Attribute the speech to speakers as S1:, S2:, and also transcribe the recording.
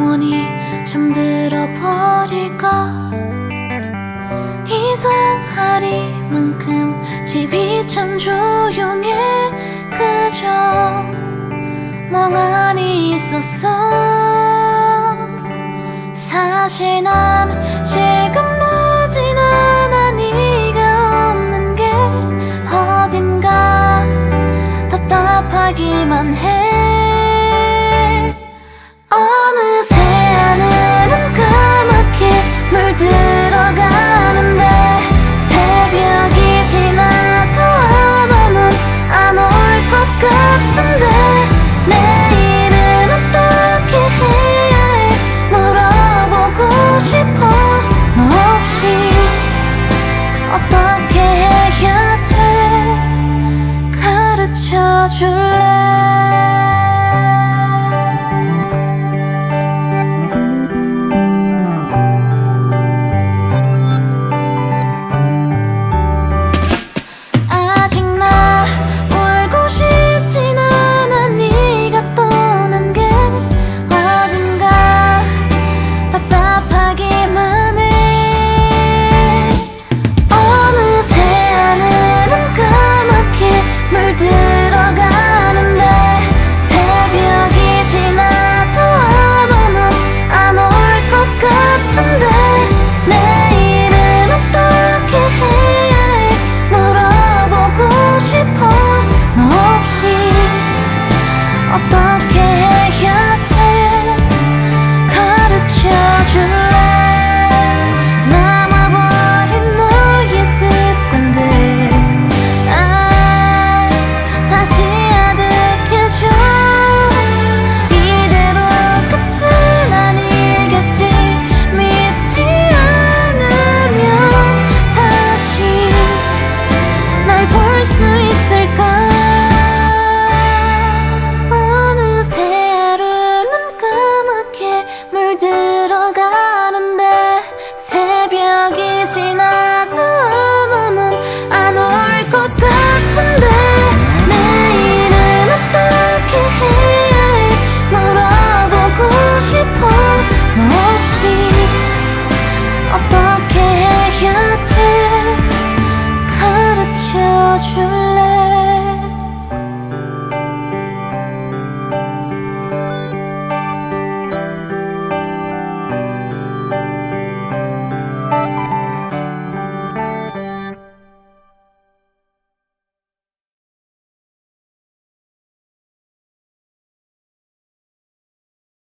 S1: 영원히 잠들어 버릴까? 이상하리만큼 집이 참 조용해 그저 멍하니 있었어. 사실 난 지금 안아줄래?